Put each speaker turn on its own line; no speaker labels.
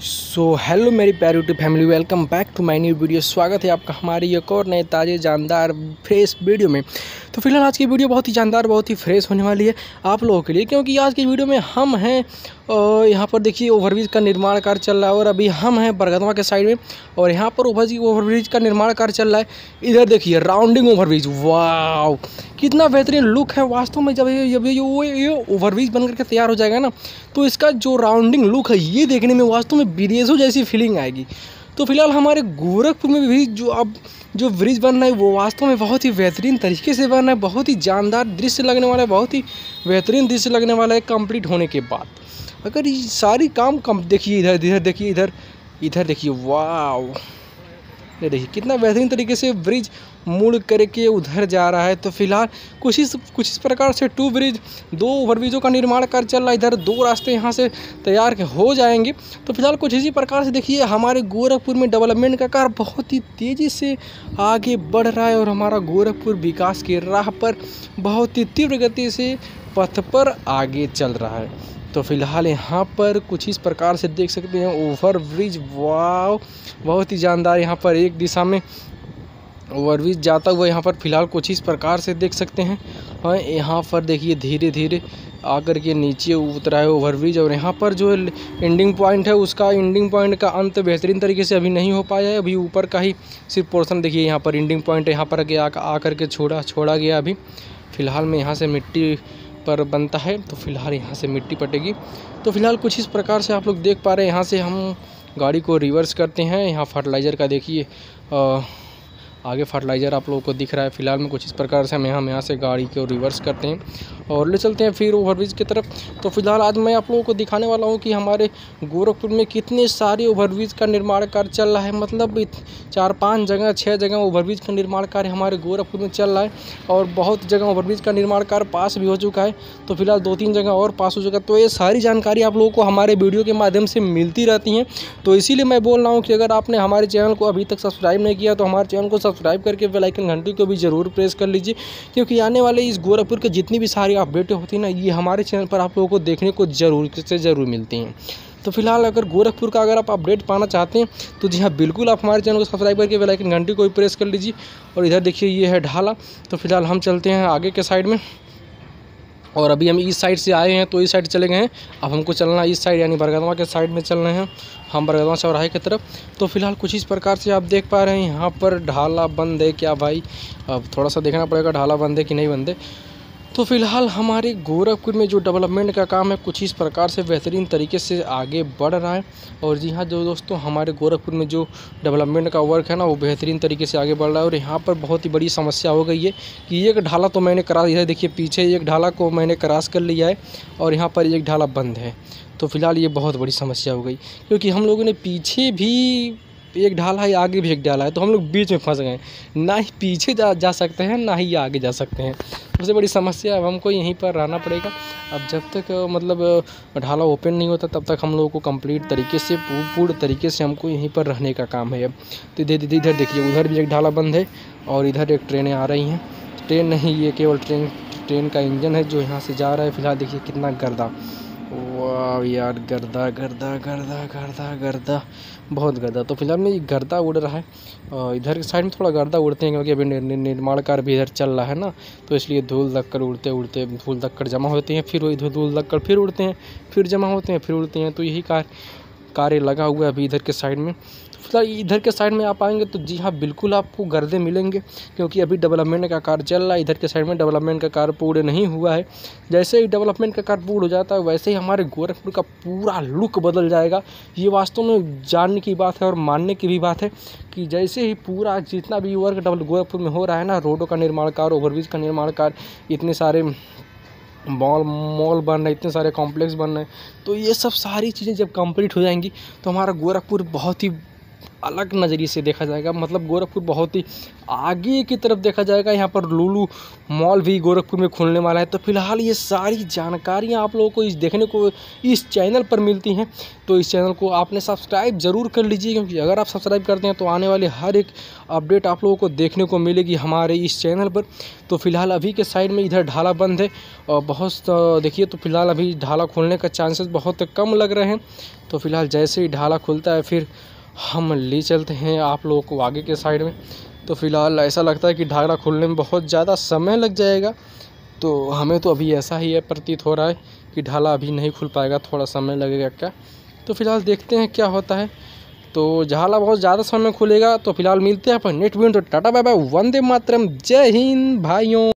just so hello मेरी YouTube family welcome back to my new video स्वागत है आपका हमारी एक और नए ताज़े, जानदार फ्रेश वीडियो में। तो फ़िलहाल आज की वीडियो बहुत ही जानदार, बहुत ही फ्रेश होने वाली है आप लोगों के लिए, क्योंकि आज की वीडियो में हम हैं यहाँ पर देखिए ओवरब्रिज का निर्माण कार्य चल रहा है और अभी हम हैं बरगदवा के साइड में और यहाँ पर ओवर ओवरब्रिज का निर्माण कार्य चल रहा है। इधर देखिए राउंडिंग ओवरब्रिज वाह कितना बेहतरीन लुक है वास्तव में, जब ये जब ये, वो, ये ओवरब्रिज बन करके तैयार हो जाएगा ना तो इसका जो राउंडिंग लुक है, ये देखने में वास्तव में विदेशों जैसी फीलिंग आएगी। तो फ़िलहाल हमारे गोरखपुर में भी जो अब जो ब्रिज बन रहा है, वो वास्तव में बहुत ही बेहतरीन तरीके से बन रहा है, बहुत ही जानदार दृश्य लगने वाला है, बहुत ही बेहतरीन दृश्य लगने वाला है कंप्लीट होने के बाद। अगर ये सारी काम कम, देखिए इधर इधर, देखिए इधर इधर देखिए वाह ये देखिए, कितना बेहतरीन तरीके से ब्रिज मुड़ करके उधर जा रहा है। तो फ़िलहाल कुछ इस कुछ इस प्रकार से टू ब्रिज दो ओवरब्रिजों का निर्माण कार्य चल रहा है। इधर दो रास्ते यहाँ से तैयार हो जाएँगे। तो फ़िलहाल कुछ इसी प्रकार से देखिए, हमारे गोरखपुर में डेवलपमेंट का कार्य बहुत ही तेज़ी से आगे बढ़ रहा है और हमारा गोरखपुर विकास की राह पर बहुत ही तीव्र गति से पथ पर आगे चल रहा है। तो फ़िलहाल यहाँ पर कुछ इस प्रकार से देख सकते हैं। ओवर ब्रिज वाह बहुत ही जानदार यहाँ पर एक दिशा में ओवरब्रिज जाता हुआ यहाँ पर फ़िलहाल कुछ इस प्रकार से देख सकते हैं। और यहाँ पर देखिए धीरे धीरे आकर के नीचे उतरा है ओवरब्रिज और यहाँ पर जो एंडिंग पॉइंट है, उसका एंडिंग पॉइंट का अंत बेहतरीन तरीके से अभी नहीं हो पाया है। अभी ऊपर का ही सिर्फ़ पोर्सन देखिए, यहाँ पर एंडिंग पॉइंट यहाँ पर आकर के छोड़ा छोड़ा गया अभी। फ़िलहाल में यहाँ से मिट्टी पर बनता है तो फ़िलहाल यहाँ से मिट्टी पटेगी। तो फ़िलहाल कुछ इस प्रकार से आप लोग देख पा रहे हैं। यहाँ से हम गाड़ी को रिवर्स करते हैं। यहाँ फर्टिलाइज़र का देखिए आगे फर्टिलाइज़र आप लोगों को दिख रहा है। फ़िलहाल में कुछ इस प्रकार से हम यहाँ यहाँ से गाड़ी को रिवर्स करते हैं और ले चलते हैं फिर ओवरब्रिज की तरफ़। तो फ़िलहाल आज मैं आप लोगों को दिखाने वाला हूँ कि हमारे गोरखपुर में कितने सारे ओवरब्रिज का निर्माण कार्य चल रहा है। मतलब चार पाँच जगह छः जगह ओवरब्रिज का निर्माण कार्य हमारे गोरखपुर में चल रहा है और बहुत जगह ओवरब्रिज का निर्माण कार्य पास भी हो चुका है। तो फ़िलहाल दो तीन जगह और पास हो चुका है। तो ये सारी जानकारी आप लोगों को हमारे वीडियो के माध्यम से मिलती रहती हैं। तो इसीलिए मैं बोल रहा हूँ कि अगर आपने हमारे चैनल को अभी तक सब्सक्राइब नहीं किया तो हमारे चैनल को सब्सक्राइब करके बेल आइकन घंटी को भी ज़रूर प्रेस कर लीजिए, क्योंकि आने वाले इस गोरखपुर के जितनी भी सारी अपडेटें होती हैं ना, ये हमारे चैनल पर आप लोगों को देखने को ज़रूर, से ज़रूर मिलती हैं। तो फ़िलहाल अगर गोरखपुर का अगर आप अपडेट पाना चाहते हैं तो जी हाँ बिल्कुल आप हमारे चैनल को सब्सक्राइब करके बेल आइकन घंटी को भी प्रेस कर लीजिए, और इधर देखिए ये है ढाला। तो फ़िलहाल हम चलते हैं आगे के साइड में। और अभी हम इस साइड से आए हैं तो इस साइड चले गए हैं। अब हमको चलना इस साइड यानी बरगदवा के साइड में चल रहे हैं। हम बरगदवा चौराहे की तरफ़। तो फ़िलहाल कुछ इस प्रकार से आप देख पा रहे हैं। यहाँ पर ढाला बंद है क्या भाई? अब थोड़ा सा देखना पड़ेगा, ढाला बंद है कि नहीं बंद है। तो फ़िलहाल हमारे गोरखपुर में जो डेवलपमेंट का काम है, कुछ इस प्रकार से बेहतरीन तरीके से आगे बढ़ रहा है। और जी हाँ जो दोस्तों, हमारे गोरखपुर में जो डेवलपमेंट का वर्क है ना, वो बेहतरीन तरीके से आगे बढ़ रहा है। और यहाँ पर बहुत ही बड़ी समस्या हो गई है कि एक ढाला तो मैंने करा दिया है। देखिए, पीछे एक ढाला को मैंने क्रॉस कर लिया है और यहाँ पर एक ढाला बंद है। तो फ़िलहाल ये बहुत बड़ी समस्या हो गई, क्योंकि हम लोगों ने पीछे भी एक ढाला है, आगे भी एक ढाला है तो हम लोग बीच में फंस गए। ना ही पीछे जा जा सकते हैं, ना ही आगे जा सकते हैं। सबसे बड़ी समस्या अब हमको यहीं पर रहना पड़ेगा। अब जब तक मतलब ढाला ओपन नहीं होता, तब तक हम लोगों को कंप्लीट तरीके से पूर्ण तरीके से हमको यहीं पर रहने का काम है। अब तो इधर इधर देखिए, उधर भी एक ढाला बंद है, और इधर एक ट्रेनें आ रही हैं। ट्रेन नहीं, ये केवल ट्रेन ट्रेन का इंजन है जो यहाँ से जा रहा है, फ़िलहाल देखिए कितना गर्दा। वाह यार, गर्दा गर्दा गर्दा गर्दा गर्दा। बहुत गर्दा। तो फ़िलहाल में गर्दा उड़ रहा है। और इधर के साइड में थोड़ा गर्दा उड़ते हैं, क्योंकि अभी निर्माण कार्य भी इधर चल रहा है ना। तो इसलिए धूल धक्कर उड़ते उड़ते, धूल धक्कर जमा होते हैं, फिर इधर धूल धक्कर फिर उड़ते हैं, फिर जमा होते हैं, फिर उड़ते हैं। तो यही कार्य कार्य लगा हुआ है अभी इधर के साइड में। फ़िलहाल इधर के साइड में आप आएँगे तो जी हाँ बिल्कुल आपको गर्दे मिलेंगे, क्योंकि अभी डेवलपमेंट का कार्य चल रहा है। इधर के साइड में डेवलपमेंट का कार्य पूरे नहीं हुआ है। जैसे ही डेवलपमेंट का कार्य पूर्ण हो जाता है, वैसे ही हमारे गोरखपुर का पूरा लुक बदल जाएगा। ये वास्तव में जानने की बात है और मानने की भी बात है कि जैसे ही पूरा जितना भी वर्क डबल गोरखपुर में हो रहा है ना, रोडों का निर्माण कार्य ओवरब्रिज का निर्माण कार्य, इतने सारे मॉल मॉल बन रहे, इतने सारे कॉम्प्लेक्स बन रहे तो ये सब सारी चीज़ें जब कंप्लीट हो जाएँगी तो हमारा गोरखपुर बहुत ही अलग नज़रिए से देखा जाएगा। मतलब गोरखपुर बहुत ही आगे की तरफ़ देखा जाएगा। यहाँ पर लुलू मॉल भी गोरखपुर में खुलने वाला है। तो फ़िलहाल ये सारी जानकारियाँ आप लोगों को इस देखने को, इस चैनल पर मिलती हैं। तो इस चैनल को आपने सब्सक्राइब ज़रूर कर लीजिए, क्योंकि अगर आप सब्सक्राइब करते हैं तो आने वाले हर एक अपडेट आप लोगों को देखने को मिलेगी हमारे इस चैनल पर। तो फ़िलहाल अभी के साइड में इधर ढाला बंद है, और बहुत देखिए तो फ़िलहाल अभी ढाला खोलने का चांसेस बहुत कम लग रहे हैं। तो फ़िलहाल जैसे ही ढाला खुलता है, फिर हम ले चलते हैं आप लोगों को आगे के साइड में। तो फ़िलहाल ऐसा लगता है कि ढाला खुलने में बहुत ज़्यादा समय लग जाएगा। तो हमें तो अभी ऐसा ही है, प्रतीत हो रहा है कि ढाला अभी नहीं खुल पाएगा, थोड़ा समय लगेगा क्या? तो फ़िलहाल देखते हैं क्या होता है। तो झाला बहुत ज़्यादा समय खुलेगा। तो फ़िलहाल मिलते हैं अपन नेट वीडियो तो tata, bye bye, Vande Mataram. जय हिंद, भाइयों।